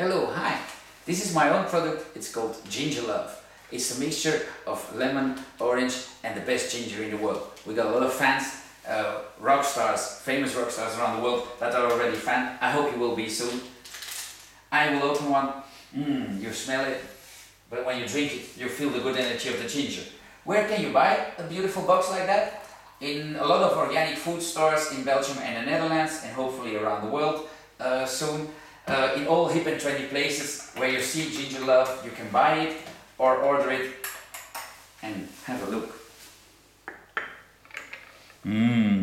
Hello, hi. This is my own product. It's called GingerLove. It's a mixture of lemon, orange, and the best ginger in the world. We got a lot of fans, uh, rock stars, famous rock stars around the world that are already fan. I hope you will be soon. I will open one. Mmm, you smell it, but when you drink it, you feel the good energy of the ginger. Where can you buy a beautiful box like that? In a lot of organic food stores in Belgium and the Netherlands, and hopefully around the world uh, soon. Uh, in all hip and trendy places where you see GingerLove, you can buy it or order it and have a look. Mmm.